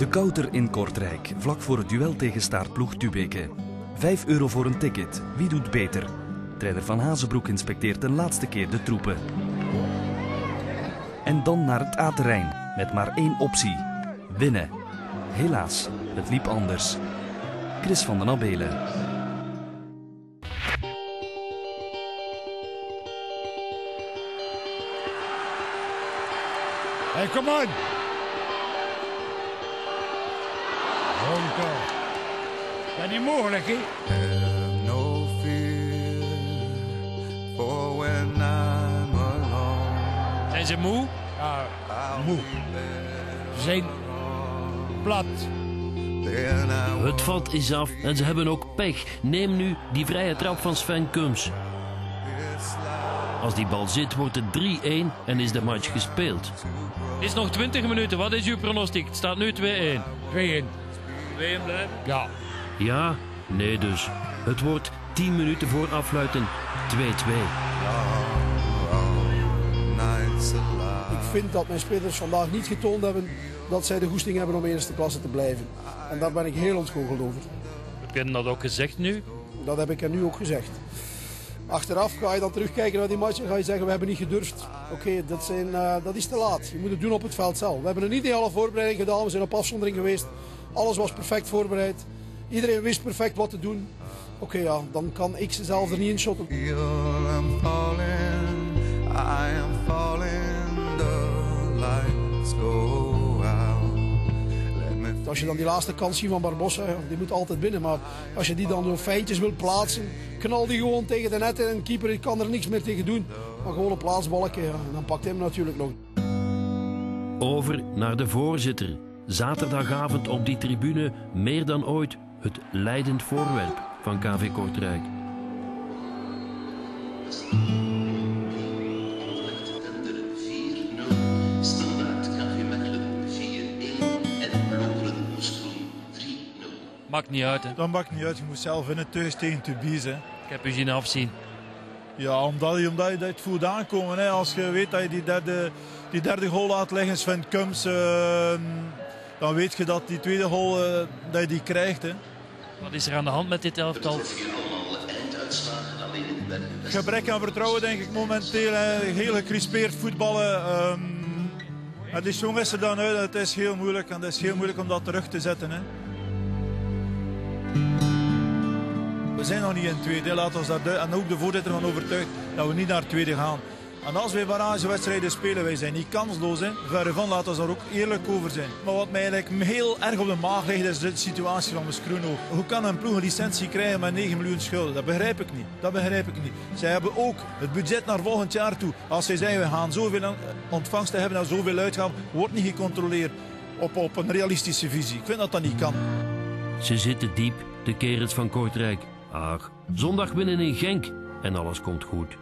De Kouter in Kortrijk, vlak voor het duel tegen staartploeg Tubeke. 5 euro voor een ticket. Wie doet beter? Trainer Van Hazenbroek inspecteert een laatste keer de troepen. En dan naar het A-terrein, met maar één optie. Winnen. Helaas, het liep anders. Chris van den Abelen. Hey, come on. Dat is niet mogelijk, hè? Have no fear for when I'm alone. Zijn ze moe? Ja, moe. Ze zijn plat. Het vat is af en ze hebben ook pech. Neem nu die vrije trap van Sven Kums. Als die bal zit, wordt het 3-1 en is de match gespeeld. Het is nog 20 minuten. Wat is uw pronostiek? Het staat nu 2-1. 2-1 2-1. blijven. Ja. Ja, nee dus. Het wordt 10 minuten voor afluiten 2-2. nights alive. Ik vind dat mijn spelers vandaag niet getoond hebben dat zij de goesting hebben om eerste klasse te blijven. En daar ben ik heel ontgoocheld over. Heb je dat ook gezegd nu? Dat heb ik er nu ook gezegd. Achteraf ga je dan terugkijken naar die match en ga je zeggen we hebben niet gedurfd. Oké, dat, zijn, eh, dat is te laat. Je moet het doen op het veld zelf. We hebben een ideale voorbereiding gedaan. We zijn op afzondering geweest. Alles was perfect voorbereid. Iedereen wist perfect wat te doen. Oké, ja, dan kan ik ze zelf er niet in shotten. I'm falling, I am falling, the lights go out. Let me Als je dan die laatste kans ziet van Barbossa, die moet altijd binnen. Maar als je die dan door feintjes wilt plaatsen, knal die gewoon tegen de net en een keeper kan er niks meer tegen doen. Maar gewoon een plaatsbalkje, ja, en dan pakt hij hem natuurlijk nog. Over naar de voorzitter. Zaterdagavond op die tribune meer dan ooit het leidend voorwerp van KV Kortrijk. Tender 4-0, Standaard KV Mechelen 4-1 en Lokeren Oostgroen 3-0. Maakt niet uit, hè. Dat maakt niet uit, je moet zelf winnen thuis tegen Tubize. Ik heb u zien afzien. Ja, omdat je, omdat je dat voelt aankomen. Hè. Als je weet dat je die derde, die derde goal laat liggen, Sven Kums, eh, dan weet je dat die tweede goal eh, dat je die krijgt. Hè. Wat is er aan de hand met dit elftal? Gebrek aan vertrouwen denk ik momenteel. Heel gecrispeerd voetballen. ehm, het is jong is er dan uit. Het is heel moeilijk en het is heel moeilijk om dat terug te zetten. Hè. We zijn nog niet in tweede. Laat ons daar en ook de voorzitter van overtuigd dat we niet naar tweede gaan. En als wij barragewedstrijden spelen, wij zijn niet kansloos. Hè. Verre van, laten we daar ook eerlijk over zijn. Maar wat mij eigenlijk heel erg op de maag ligt, is de situatie van Moskruno. Hoe kan een ploeg een licentie krijgen met 9 miljoen schulden? Dat begrijp ik niet. Dat begrijp ik niet. Zij hebben ook het budget naar volgend jaar toe. Als zij zeggen, we gaan zoveel ontvangsten hebben en zoveel uitgaan, wordt niet gecontroleerd op, op een realistische visie. Ik vind dat dat niet kan. Ze zitten diep, de kerels van Kortrijk. Ach, zondag winnen in Genk en alles komt goed.